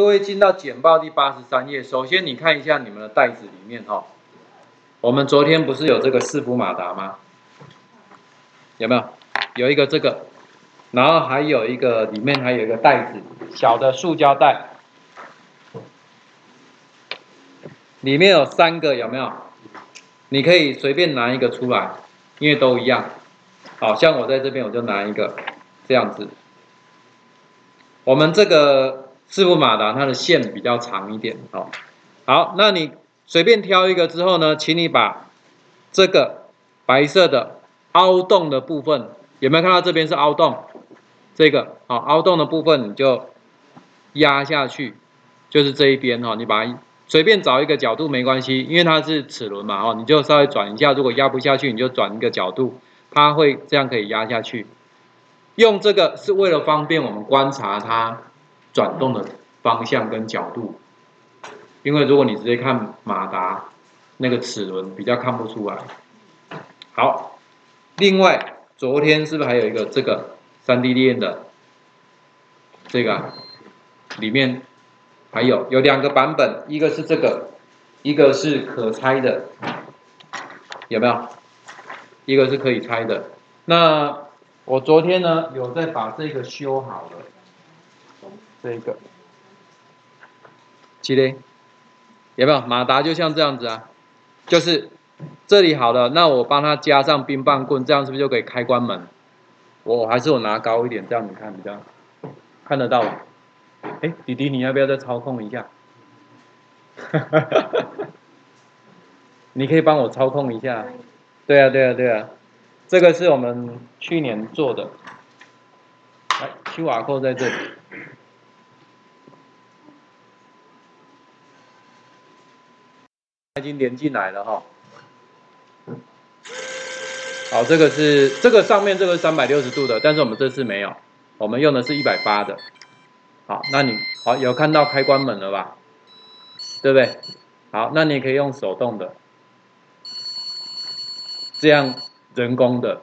各位进到简报第八十三页，首先你看一下你们的袋子里面哈，我们昨天不是有这个四幅马达吗？有没有？有一个这个，然后还有一个里面还有一个袋子，小的塑胶袋，里面有三个，有没有？你可以随便拿一个出来，因为都一样。好像我在这边我就拿一个这样子，我们这个。四幅马达，它的线比较长一点，哦。好，那你随便挑一个之后呢，请你把这个白色的凹洞的部分，有没有看到这边是凹洞？这个，好，凹洞的部分你就压下去，就是这一边，哈，你把随便找一个角度没关系，因为它是齿轮嘛，哦，你就稍微转一下，如果压不下去，你就转一个角度，它会这样可以压下去。用这个是为了方便我们观察它。转动的方向跟角度，因为如果你直接看马达那个齿轮，比较看不出来。好，另外昨天是不是还有一个这个三 D 链的这个里面还有有两个版本，一个是这个，一个是可拆的，有没有？一个是可以拆的。那我昨天呢有在把这个修好了。这个，记得有没有马达就像这样子啊？就是这里好了，那我帮他加上冰棒棍，这样是不是就可以开关门？我还是我拿高一点，这样你看比较看得到。哎，弟弟，你要不要再操控一下？你可以帮我操控一下。对啊，对啊，对啊，这个是我们去年做的。来，Q R code 在这里。已经连进来了哈，好，这个是这个上面这个三百六十度的，但是我们这次没有，我们用的是一百八的。好，那你好有看到开关门了吧？对不对？好，那你可以用手动的，这样人工的，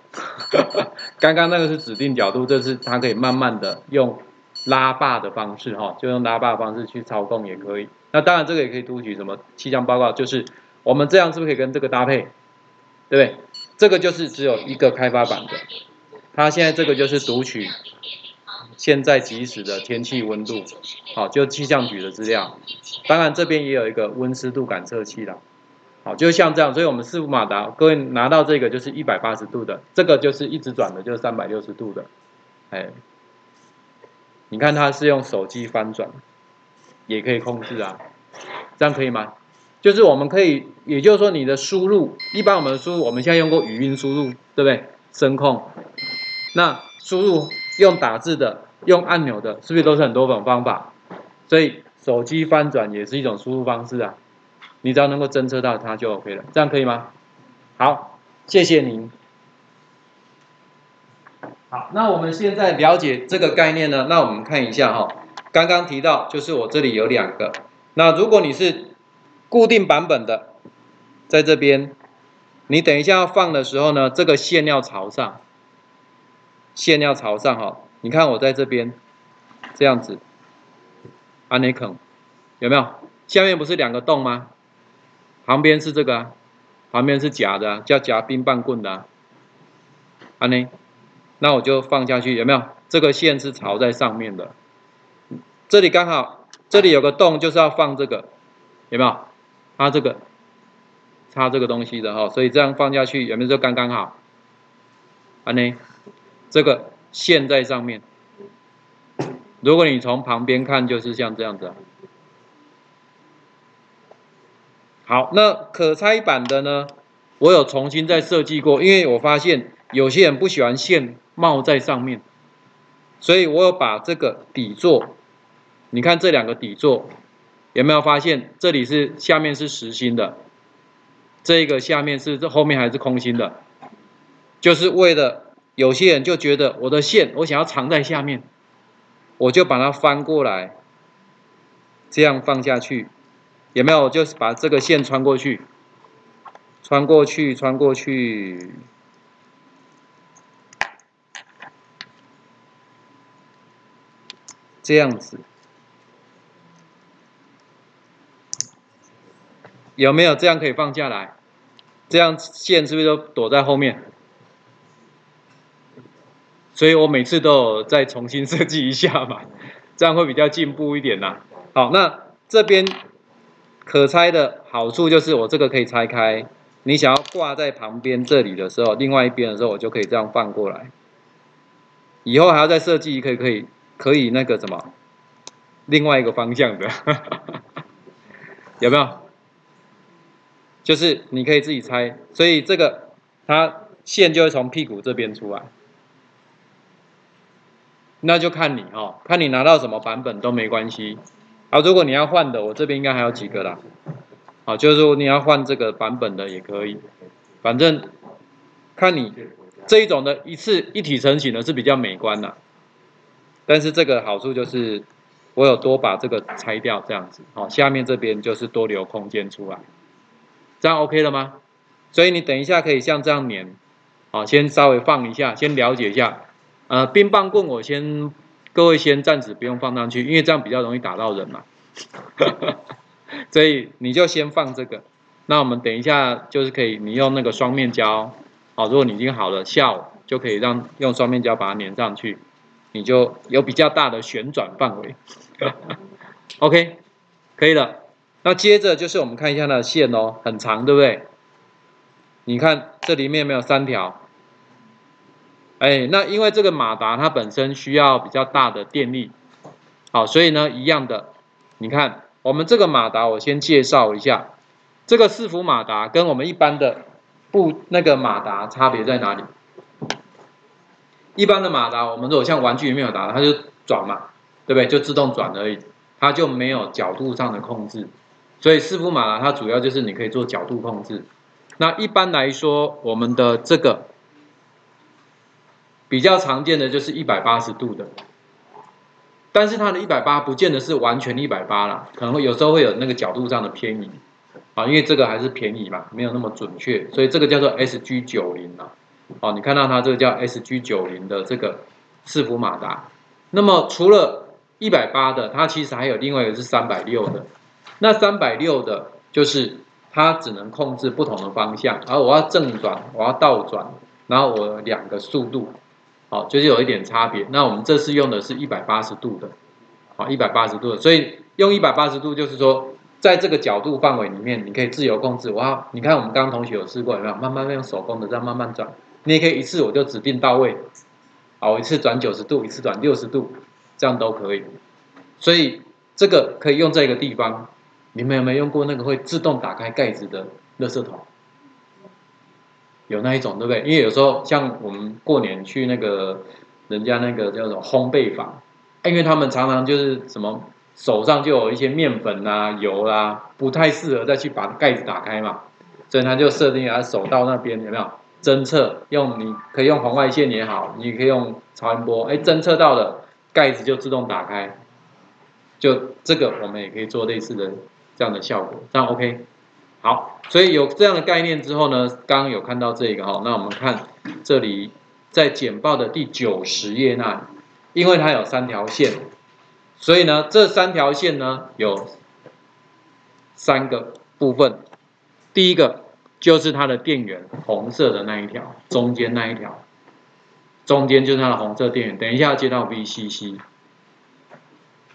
刚刚那个是指定角度，这是它可以慢慢的用拉霸的方式哈，就用拉霸的方式去操控也可以。那当然，这个也可以读取什么气象报告，就是我们这样是不是可以跟这个搭配，对不对？这个就是只有一个开发版的，它现在这个就是读取现在即时的天气温度，好，就气象局的资料。当然这边也有一个温湿度感测器啦，好，就像这样，所以我们四幅马达，各位拿到这个就是一百八十度的，这个就是一直转的，就是三百六十度的，哎，你看它是用手机翻转。也可以控制啊，这样可以吗？就是我们可以，也就是说你的输入，一般我们的输入，我们现在用过语音输入，对不对？声控，那输入用打字的，用按钮的，是不是都是很多种方法？所以手机翻转也是一种输入方式啊。你只要能够侦测到它就 OK 了，这样可以吗？好，谢谢您。好，那我们现在了解这个概念呢，那我们看一下哈。刚刚提到，就是我这里有两个。那如果你是固定版本的，在这边，你等一下要放的时候呢，这个线要朝上，线要朝上哈。你看我在这边这样子，安内肯有没有？下面不是两个洞吗？旁边是这个，旁边是夹的，叫夹冰棒棍的。安内，那我就放下去，有没有？这个线是朝在上面的。这里刚好，这里有个洞，就是要放这个，有没有？它这个插这个东西的哈，所以这样放下去有没有就刚刚好？啊呢，这个线在上面。如果你从旁边看，就是像这样子。好，那可拆版的呢？我有重新再设计过，因为我发现有些人不喜欢线冒在上面，所以我有把这个底座。你看这两个底座，有没有发现这里是下面是实心的，这个下面是这后面还是空心的？就是为了有些人就觉得我的线我想要藏在下面，我就把它翻过来，这样放下去，有没有？就是把这个线穿过去，穿过去，穿过去，这样子。有没有这样可以放下来？这样线是不是都躲在后面？所以我每次都有再重新设计一下嘛，这样会比较进步一点呐。好，那这边可拆的好处就是我这个可以拆开，你想要挂在旁边这里的时候，另外一边的时候我就可以这样放过来。以后还要再设计，可以可以可以那个什么，另外一个方向的，有没有？就是你可以自己拆，所以这个它线就会从屁股这边出来，那就看你哦，看你拿到什么版本都没关系。好，如果你要换的，我这边应该还有几个啦。好，就是说你要换这个版本的也可以，反正看你。这一种的一次一体成型的是比较美观的，但是这个好处就是我有多把这个拆掉这样子，好，下面这边就是多留空间出来，这样 OK 了吗？所以你等一下可以像这样粘，好，先稍微放一下，先了解一下，呃，冰棒棍我先各位先暂时不用放上去，因为这样比较容易打到人嘛，所以你就先放这个，那我们等一下就是可以，你用那个双面胶。好，如果你已经好了，下午就可以让用双面胶把它粘上去，你就有比较大的旋转范围。OK，可以了。那接着就是我们看一下那线哦，很长，对不对？你看这里面没有三条。哎，那因为这个马达它本身需要比较大的电力，好，所以呢一样的，你看我们这个马达，我先介绍一下，这个四伏马达跟我们一般的。不，那个马达差别在哪里？一般的马达，我们如果像玩具里面有打，它就转嘛，对不对？就自动转而已，它就没有角度上的控制。所以四伏马达它主要就是你可以做角度控制。那一般来说，我们的这个比较常见的就是一百八十度的，但是它的一百八不见得是完全一百八啦，可能会有时候会有那个角度上的偏移。啊，因为这个还是便宜嘛，没有那么准确，所以这个叫做 SG 九零啊。哦，你看到它这个叫 SG 九零的这个四伏马达。那么除了一百八的，它其实还有另外一个是三百六的。那三百六的，就是它只能控制不同的方向，而我要正转，我要倒转，然后我两个速度，好，就是有一点差别。那我们这次用的是一百八十度的，好，一百八十度的，所以用一百八十度就是说。在这个角度范围里面，你可以自由控制。哇，你看我们刚刚同学有试过，有没有？慢慢用手工的这样慢慢转。你也可以一次我就指定到位，好，一次转九十度，一次转六十度，这样都可以。所以这个可以用在一个地方。你们有没有用过那个会自动打开盖子的垃圾桶？有那一种，对不对？因为有时候像我们过年去那个人家那个叫做烘焙坊，因为他们常常就是什么。手上就有一些面粉啊、油啦，不太适合再去把盖子打开嘛，所以他就设定在手到那边有没有侦测？用你可以用红外线也好，你可以用超音波，哎，侦测到了盖子就自动打开，就这个我们也可以做类似的这样的效果，这样 OK。好，所以有这样的概念之后呢，刚刚有看到这个哈，那我们看这里在简报的第九十页那里，因为它有三条线。所以呢，这三条线呢有三个部分。第一个就是它的电源，红色的那一条，中间那一条，中间就是它的红色电源。等一下接到 VCC。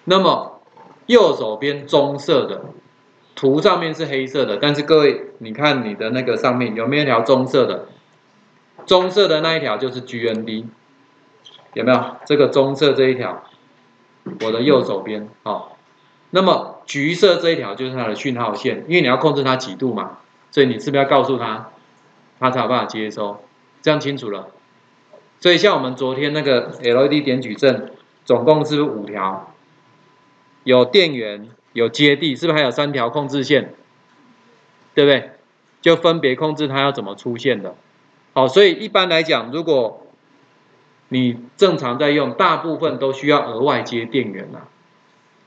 那么右手边棕色的图上面是黑色的，但是各位你看你的那个上面有没有一条棕色的？棕色的那一条就是 GND，有没有？这个棕色这一条。我的右手边，好，那么橘色这一条就是它的讯号线，因为你要控制它几度嘛，所以你是不是要告诉他，他才有办法接收，这样清楚了。所以像我们昨天那个 LED 点矩阵，总共是不是五条？有电源，有接地，是不是还有三条控制线？对不对？就分别控制它要怎么出现的。好，所以一般来讲，如果你正常在用，大部分都需要额外接电源呐，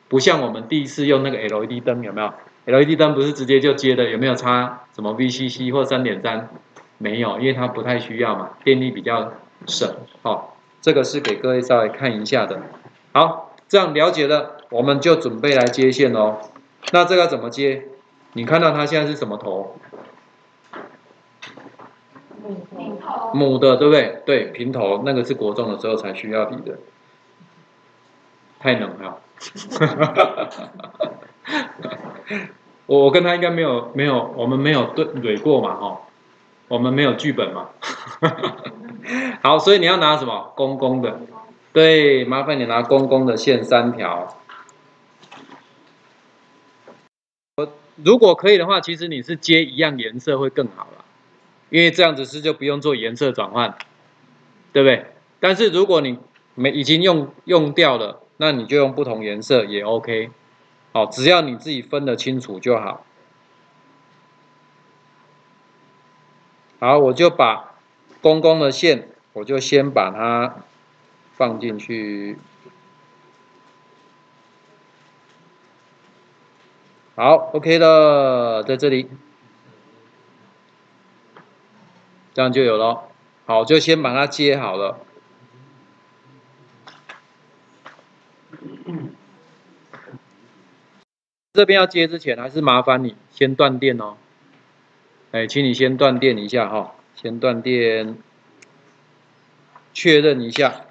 不像我们第一次用那个 LED 灯，有没有？LED 灯不是直接就接的，有没有插什么 VCC 或三点三？没有，因为它不太需要嘛，电力比较省。好，这个是给各位稍微看一下的。好，这样了解了，我们就准备来接线哦。那这个怎么接？你看到它现在是什么头？母的，对不对？对，平头那个是国中的时候才需要理的，太冷了。我我跟他应该没有没有，我们没有对怼过嘛，哈，我们没有剧本嘛。好，所以你要拿什么公公的？对，麻烦你拿公公的线三条。我如果可以的话，其实你是接一样颜色会更好了，因为这样子是就不用做颜色转换，对不对？但是如果你没已经用用掉了，那你就用不同颜色也 OK。好，只要你自己分得清楚就好。好，我就把公公的线，我就先把它放进去。好，OK 的，在这里，这样就有了。好，就先把它接好了。这边要接之前，还是麻烦你先断电哦。哎，请你先断电一下哈，先断电，确认一下。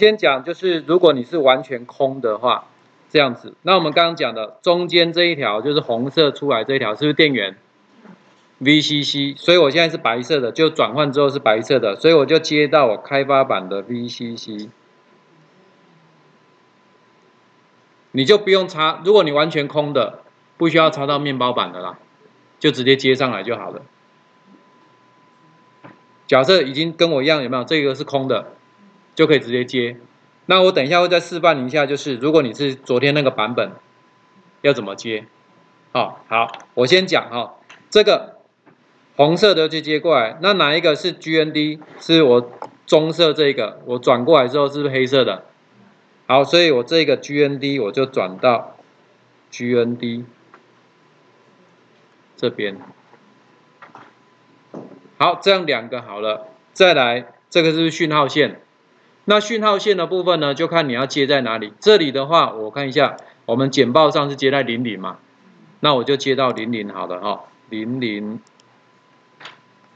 先讲就是，如果你是完全空的话，这样子。那我们刚刚讲的中间这一条就是红色出来这一条，是不是电源？VCC，所以我现在是白色的，就转换之后是白色的，所以我就接到我开发版的 VCC。你就不用插，如果你完全空的，不需要插到面包板的啦，就直接接上来就好了。假设已经跟我一样，有没有？这个是空的，就可以直接接。那我等一下会再示范一下，就是如果你是昨天那个版本，要怎么接？哦，好，我先讲哈，这个红色的就接过来，那哪一个是 GND？是我棕色这个，我转过来之后是不是黑色的？好，所以我这个 GND 我就转到 GND 这边。好，这样两个好了，再来这个是讯号线。那讯号线的部分呢，就看你要接在哪里。这里的话，我看一下，我们简报上是接在零零嘛，那我就接到零零好了哈，零零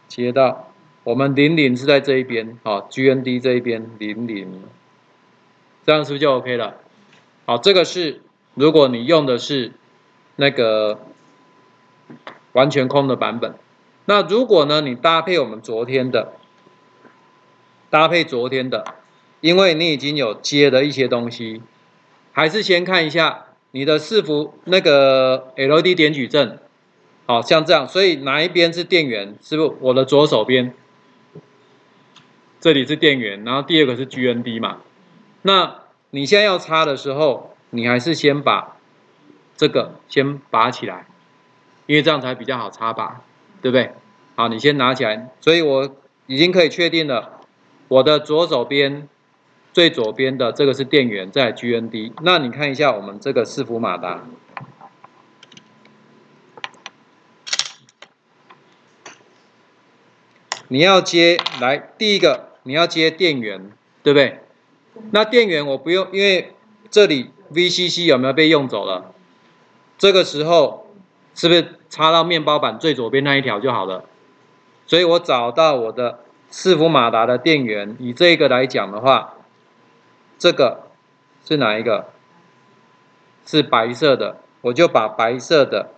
接到我们零零是在这一边，好，GND 这一边零零。这样是不是就 OK 了？好，这个是如果你用的是那个完全空的版本。那如果呢，你搭配我们昨天的，搭配昨天的，因为你已经有接的一些东西，还是先看一下你的伺服那个 LED 点矩阵，好像这样。所以哪一边是电源？是不我的左手边？这里是电源，然后第二个是 GND 嘛？那你现在要插的时候，你还是先把这个先拔起来，因为这样才比较好插拔，对不对？好，你先拿起来。所以我已经可以确定了，我的左手边最左边的这个是电源，在 GND。那你看一下我们这个伺服马达，你要接来第一个，你要接电源，对不对？那电源我不用，因为这里 VCC 有没有被用走了？这个时候是不是插到面包板最左边那一条就好了？所以我找到我的伺服马达的电源，以这个来讲的话，这个是哪一个？是白色的，我就把白色的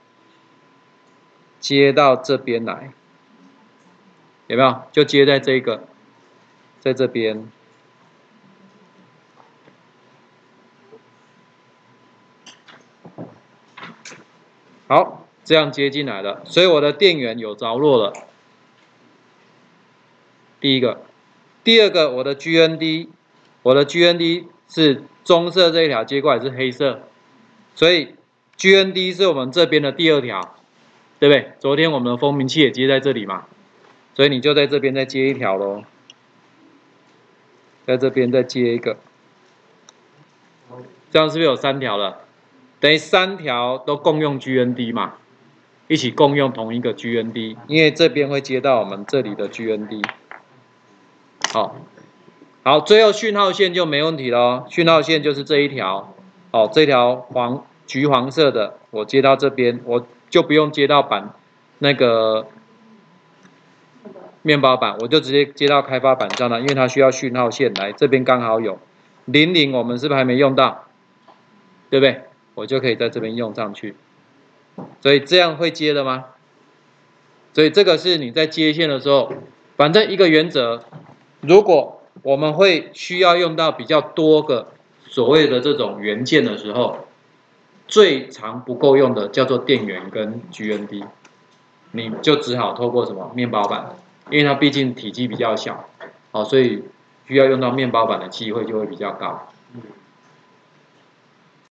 接到这边来，有没有？就接在这个，在这边。好，这样接进来了，所以我的电源有着落了。第一个，第二个，我的 GND，我的 GND 是棕色这一条接过来是黑色，所以 GND 是我们这边的第二条，对不对？昨天我们的蜂鸣器也接在这里嘛，所以你就在这边再接一条喽，在这边再接一个，这样是不是有三条了？等于三条都共用 GND 嘛，一起共用同一个 GND，因为这边会接到我们这里的 GND。好，好，最后讯号线就没问题了，讯号线就是这一条，好，这条黄橘黄色的，我接到这边，我就不用接到板那个面包板，我就直接接到开发板上了，因为它需要讯号线来这边刚好有零零，我们是不是还没用到？对不对？我就可以在这边用上去，所以这样会接的吗？所以这个是你在接线的时候，反正一个原则，如果我们会需要用到比较多个所谓的这种元件的时候，最常不够用的叫做电源跟 GND，你就只好透过什么面包板。因为它毕竟体积比较小，好，所以需要用到面包板的机会就会比较高。